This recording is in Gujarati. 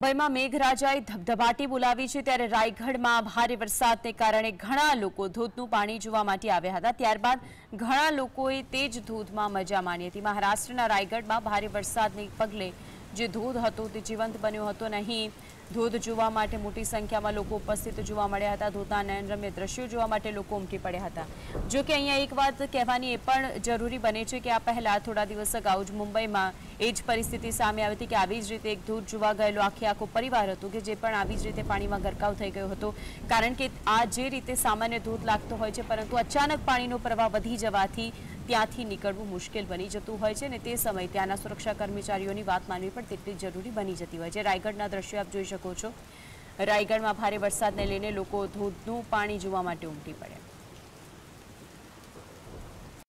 મુંબઈમાં મેઘરાજાએ ધબધબાટી બોલાવી છે ત્યારે રાયગઢમાં ભારે વરસાદને કારણે ઘણા લોકો ધોધનું પાણી જોવા માટે આવ્યા હતા. ત્યારબાદ ઘણા લોકોએ તે જ ધોધમાં મજા માણી હતી. મહારાષ્ટ્રના રાયગઢમાં ભારે વરસાદને પગલે જે ધોધ હતું તે જીવંત બન્યો હતો અને અહીં ધોધ જોવા માટે મોટી સંખ્યામાં લોકો ઉપસ્થિત જોવા મળ્યા હતા. ધોધના નયનરમ્ય દ્રશ્યો જોવા માટે લોકો ઉમટી પડ્યા હતા. જો કે અહીંયા એક વાત કહેવાની એ પણ જરૂરી બને છે કે આ પહેલાં થોડા દિવસ અગાઉ જ મુંબઈમાં એ જ પરિસ્થિતિ સામે આવી હતી કે આવી જ રીતે એક ધોધ જોવા ગયેલો આખે આખો પરિવાર હતો કે જે પણ આવી જ રીતે પાણીમાં ગરકાવ થઈ ગયો હતો. કારણ કે આ જે રીતે સામાન્ય ધોધ લાગતો હોય છે, પરંતુ અચાનક પાણીનો પ્રવાહ વધી જવાથી ત્યાંથી નીકળવું મુશ્કેલ બની જતું હોય છે અને તે સમયે ત્યાંના સુરક્ષા કર્મચારીઓની વાત માનવી પણ તેટલી જરૂરી બની જતી હોય છે. રાયગઢના દ્રશ્યો આપ જોઈ શકો છો. રાયગઢમાં ભારે વરસાદને લઈને લોકો ધોધનું પાણી જોવા માટે ઉમટી પડ્યા.